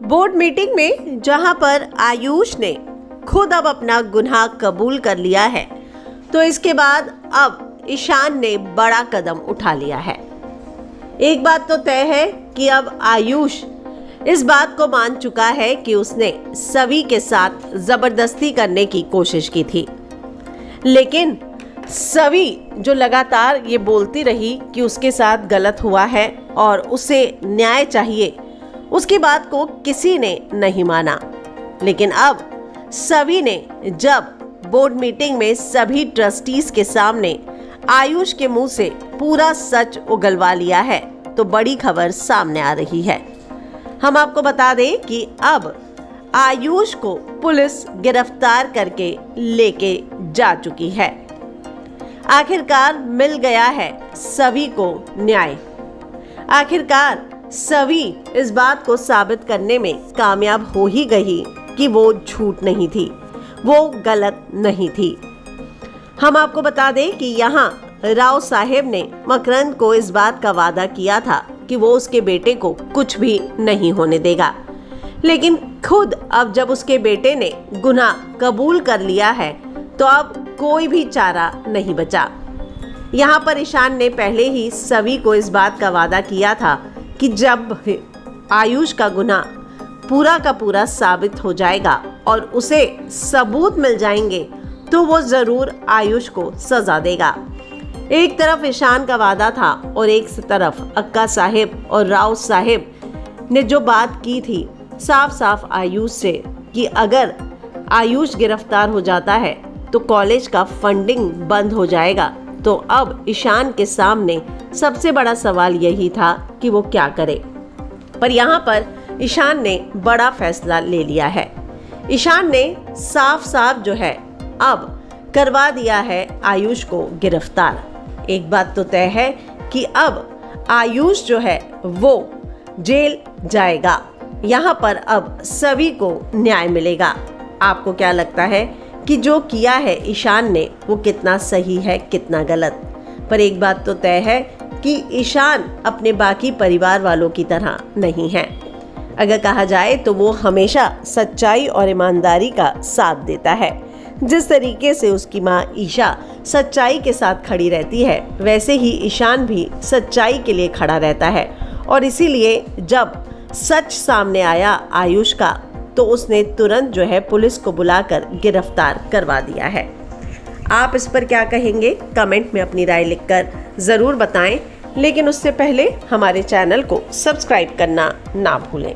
Board meeting में जहाँ पर आयुष ने खुद अब अपना गुनाह कबूल कर लिया है। तो इसके बाद अब ईशान ने बड़ा कदम उठा लिया है। एक बात तो तय है कि अब आयुष इस बात को मान चुका है कि उसने सभी के साथ ज़बरदस्ती करने की कोशिश की थी। लेकिन सभी जो लगातार ये बोलती रही कि उसके साथ गलत हुआ है और उसे न्याय चाहिए उसकी बात को किसी ने नहीं माना। लेकिन अब सभी ने, जब बोर्ड मीटिंग में सभी ट्रस्टीज के सामने आयुष के मुँह से पूरा सच उगलवा लिया है तो बड़ी खबर सामने आ रही है। हम आपको बता दें कि अब आयुष को पुलिस गिरफ़्तार करके लेके जा चुकी है। आखिरकार मिल गया है सभी को न्याय। आखिरकार सभी इस बात को साबित करने में कामयाब हो ही गई कि वो झूठ नहीं थी, वो गलत नहीं थी। हम आपको बता दें कि यहाँ राव साहेब ने मकरंद को इस बात का वादा किया था कि वो उसके बेटे को कुछ भी नहीं होने देगा। लेकिन खुद अब जब उसके बेटे ने गुनाह कबूल कर लिया है तो अब कोई भी चारा नहीं बचा। यहाँ पर ईशान ने पहले ही सभी को इस बात का वादा किया था कि जब आयुष का गुना पूरा का पूरा साबित हो जाएगा और उसे सबूत मिल जाएँगे तो वो ज़रूर आयुष को सजा देगा। एक तरफ़ ईशान का वादा था और एक तरफ़ अक्का साहेब और राव साहेब ने जो बात की थी साफ़ साफ़ आयुष से कि अगर आयुष गिरफ़्तार हो जाता है तो कॉलेज का फंडिंग बंद हो जाएगा। तो अब ईशान के सामने सबसे बड़ा सवाल यही था कि वो क्या करे। पर यहाँ पर ईशान ने बड़ा फैसला ले लिया है। ईशान ने साफ़ साफ़ जो है, अब करवा दिया है आयुष को गिरफ़्तार। एक बात तो तय है कि अब आयुष जो है, वो जेल जाएगा। यहाँ पर अब सभी को न्याय मिलेगा। आपको क्या लगता है कि जो किया है ईशान ने, वो कितना सही है, कितना गलत। पर एक बात तो तय है कि ईशान अपने बाकी परिवार वालों की तरह नहीं है। अगर कहा जाए तो वो हमेशा सच्चाई और ईमानदारी का साथ देता है। जिस तरीके से उसकी माँ ईशा सच्चाई के साथ खड़ी रहती है, वैसे ही ईशान भी सच्चाई के लिए खड़ा रहता है। और इसीलिए जब सच सामने आया, आयुष का तो उसने तुरंत जो है पुलिस को बुलाकर गिरफ़्तार करवा दिया है। आप इस पर क्या कहेंगे? कमेंट में अपनी राय लिखकर ज़रूर बताएँ। लेकिन उससे पहले हमारे चैनल को सब्सक्राइब करना ना भूलें।